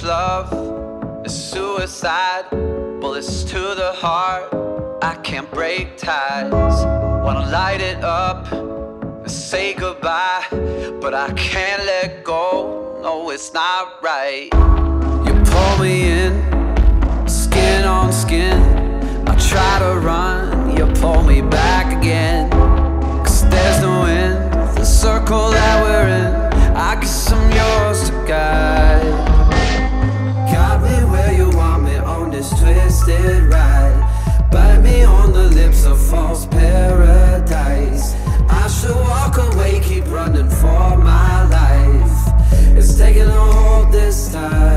love is suicide. Bullets to the heart, I can't break ties. Wanna light it up and say goodbye, but I can't let go. No, it's not right. You pull me in a hold this time.